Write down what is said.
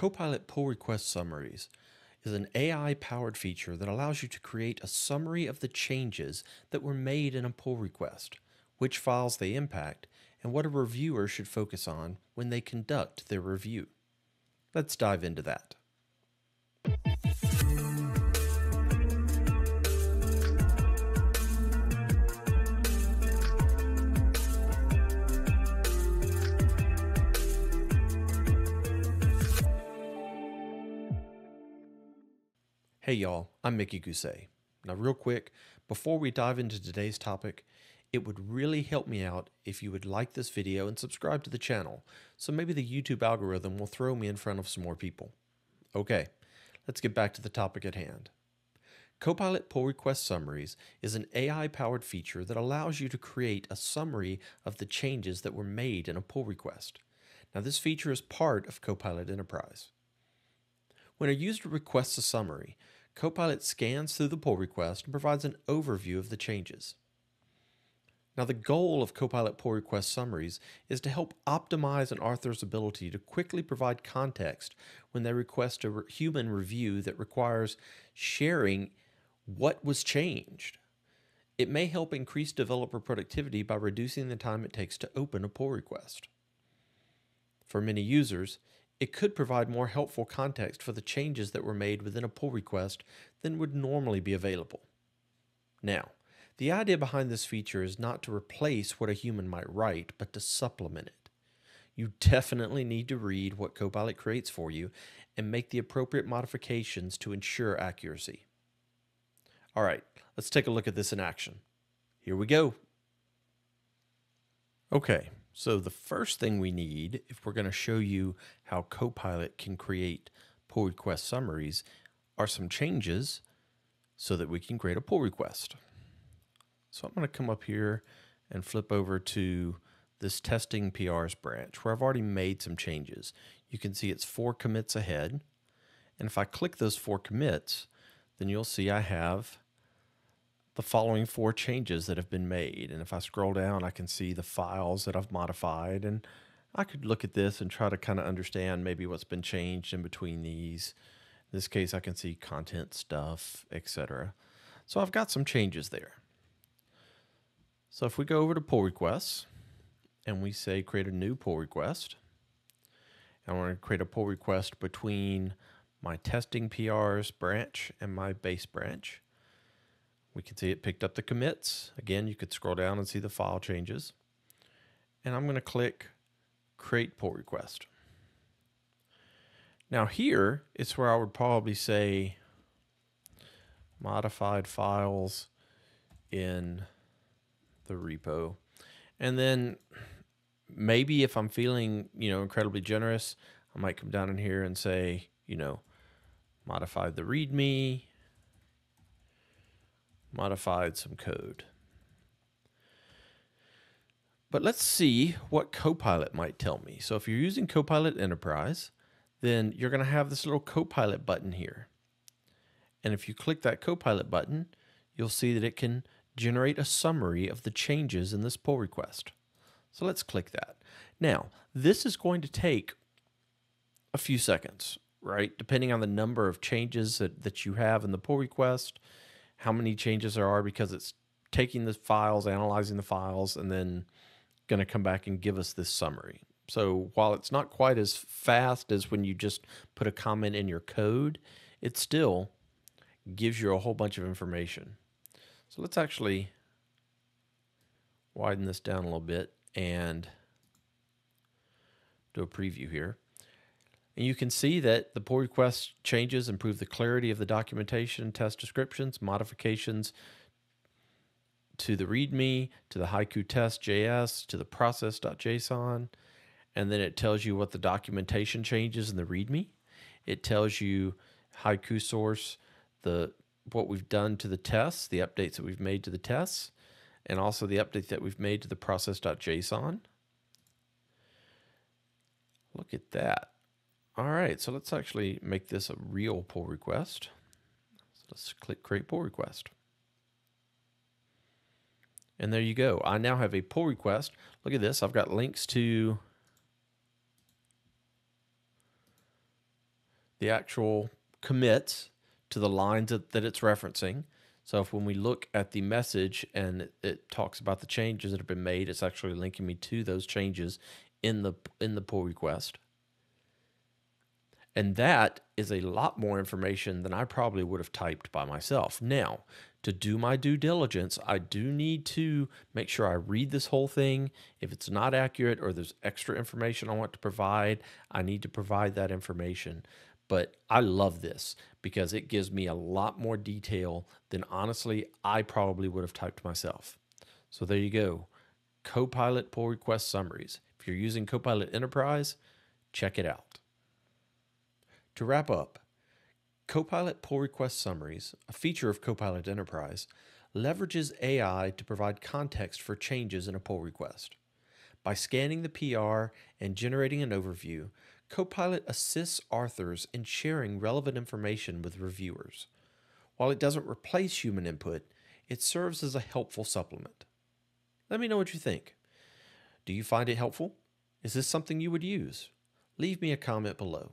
Copilot Pull Request Summaries is an AI powered feature that allows you to create a summary of the changes that were made in a pull request, which files they impact, and what a reviewer should focus on when they conduct their review. Let's dive into that. Hey y'all, I'm Mickey Gousset. Now, real quick, before we dive into today's topic, it would really help me out if you would like this video and subscribe to the channel, so maybe the YouTube algorithm will throw me in front of some more people. Okay, let's get back to the topic at hand. Copilot Pull Request Summaries is an AI powered feature that allows you to create a summary of the changes that were made in a pull request. Now, this feature is part of Copilot Enterprise. When a user requests a summary, Copilot scans through the pull request and provides an overview of the changes. Now, the goal of Copilot pull request summaries is to help optimize an author's ability to quickly provide context when they request a human review that requires sharing what was changed. It may help increase developer productivity by reducing the time it takes to open a pull request. For many users, it could provide more helpful context for the changes that were made within a pull request than would normally be available. Now, the idea behind this feature is not to replace what a human might write, but to supplement it. You definitely need to read what Copilot creates for you and make the appropriate modifications to ensure accuracy. All right, let's take a look at this in action. Here we go. Okay, so the first thing we need, if we're going to show you how Copilot can create pull request summaries, are some changes so that we can create a pull request. So I'm going to come up here and flip over to this testing PRs branch where I've already made some changes. You can see it's four commits ahead. And if I click those four commits, then you'll see I have the following four changes that have been made. And if I scroll down, I can see the files that I've modified. And I could look at this and try to kind of understand maybe what's been changed in between these. In this case, I can see content stuff, etc. So I've got some changes there. So if we go over to pull requests and we say create a new pull request, I want to create a pull request between my testing PRs branch and my base branch. We can see it picked up the commits. Again, you could scroll down and see the file changes. And I'm going to click Create Pull Request. Now here it's where I would probably say modified files in the repo. And then maybe if I'm feeling, you know, incredibly generous, I might come down in here and say, you know, modified the README, modified some code. But let's see what Copilot might tell me. So if you're using Copilot Enterprise, then you're going to have this little Copilot button here. And if you click that Copilot button, you'll see that it can generate a summary of the changes in this pull request. So let's click that. Now, this is going to take a few seconds, right? Depending on the number of changes that, that you have in the pull request, how many changes there are because it's taking the files, analyzing the files, and then going to come back and give us this summary. So while it's not quite as fast as when you just put a comment in your code, it still gives you a whole bunch of information. So let's actually widen this down a little bit and do a preview here. And you can see that the pull request changes improve the clarity of the documentation, test descriptions, modifications to the README, to the Haiku test JS, to the process.json. And then it tells you what the documentation changes in the README. It tells you Haiku source, the what we've done to the tests, the updates that we've made to the tests, and also the update that we've made to the process.json. Look at that. All right, so let's actually make this a real pull request. So let's click create pull request. And there you go. I now have a pull request. Look at this. I've got links to the actual commits to the lines that, that it's referencing. So if when we look at the message and it, it talks about the changes that have been made, it's actually linking me to those changes in the in the pull request. And that is a lot more information than I probably would have typed by myself. Now, to do my due diligence, I do need to make sure I read this whole thing. If it's not accurate or there's extra information I want to provide, I need to provide that information. But I love this because it gives me a lot more detail than honestly I probably would have typed myself. So there you go. Copilot pull request summaries. If you're using Copilot Enterprise, check it out. To wrap up, Copilot Pull Request Summaries, a feature of Copilot Enterprise, leverages AI to provide context for changes in a pull request. By scanning the PR and generating an overview, Copilot assists authors in sharing relevant information with reviewers. While it doesn't replace human input, it serves as a helpful supplement. Let me know what you think. Do you find it helpful? Is this something you would use? Leave me a comment below.